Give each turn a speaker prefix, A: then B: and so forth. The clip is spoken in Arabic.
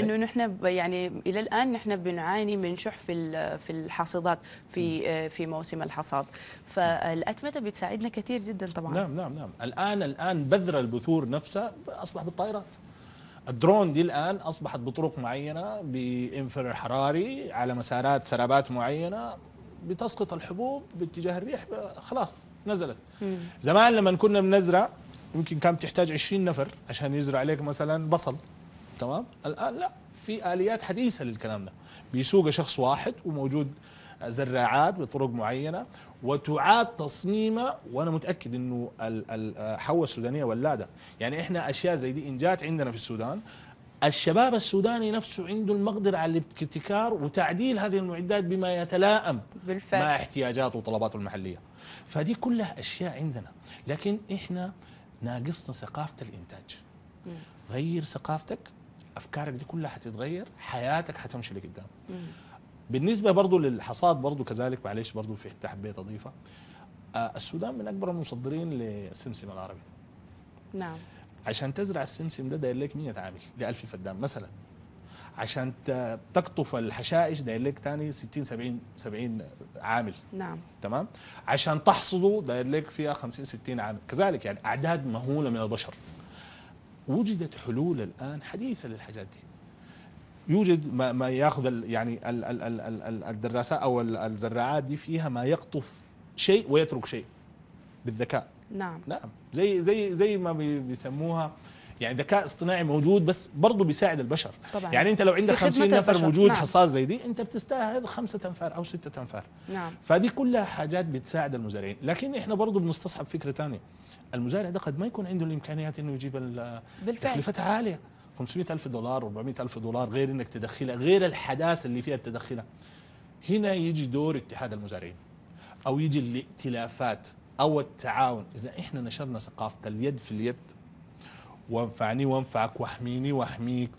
A: إنه نحن يعني إلى الآن نحن بنعاني من شح في في الحاصدات في آه، في موسم الحصاد. فالأتمتة بتساعدنا كثير جدا طبعا.
B: نعم نعم نعم. الآن الآن بذر البذور نفسها اصبح بالطائرات الدرون دي الآن أصبحت بطرق معينة بانفرار حراري على مسارات سرابات معينة بتسقط الحبوب باتجاه الريح خلاص نزلت.
A: مم.
B: زمان لما كنا بنزرع يمكن كانت تحتاج 20 نفر عشان يزرع عليك مثلا بصل. تمام؟ الآن لا في آليات حديثة للكلام ده. بيسوق شخص واحد وموجود زراعات بطرق معينة وتعاد تصميمها وأنا متأكد إنه ال- ال- حوا السودانية ولاده. يعني إحنا أشياء زي دي ان جات عندنا في السودان. الشباب السوداني نفسه عنده المقدرة على الابتكار وتعديل هذه المعدات بما يتلائم
A: بالفعل.
B: مع احتياجاته وطلباته المحلية. فدي كلها أشياء عندنا. لكن إحنا ناقصنا ثقافة الإنتاج.
A: مم.
B: غير ثقافتك أفكارك دي كلها حتتغير حياتك حتمشي لقدام. بالنسبة برضو للحصاد برضو كذلك معلش برضو في حتة حبيت اضيفها آه السودان من أكبر المصدرين للسمسم العربي.
A: نعم.
B: عشان تزرع السمسم ده داير لك 100 عامل ل 1000 فدان مثلا. عشان تقطف الحشائش داير لك ثاني 60 70 70 عامل.
A: نعم.
B: تمام؟ عشان تحصده داير لك فيها 50 60 عام كذلك يعني أعداد مهولة من البشر. وجدت حلول الآن حديثة للحاجات دي. يوجد ما, ما ياخذ يعني ال ال ال ال ال الدراسات أو ال- الزراعات دي فيها ما يقطف شيء ويترك شيء بالذكاء.
A: نعم.
B: نعم. زي زي زي ما بي- بيسموها يعني ذكاء اصطناعي موجود بس برضه بيساعد البشر.
A: طبعا.
B: يعني انت لو عندك
A: في خدمة
B: 50 نفر. موجود
A: نعم.
B: حصاد زي دي انت بتستاهل خمسة انفار أو ستة انفار
A: نعم.
B: فدي كلها حاجات بتساعد المزارعين. لكن إحنا برضه بنستصحب فكرة ثانية المزارع ده قد ما يكون عنده الإمكانيات إنه يجيب تكلفتها عالية. 500 ألف دولار 400 ألف دولار غير إنك تدخلها غير الحداثة اللي فيها تدخلها. هنا يجي دور اتحاد المزارعين أو يجي الائتلافات أو التعاون. إذا إحنا نشرنا ثقافه اليد في اليد وانفعني وانفعك واحميني واحميك.